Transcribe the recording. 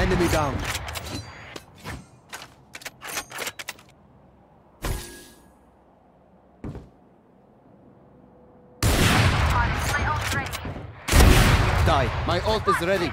Enemy down. My ult is ready.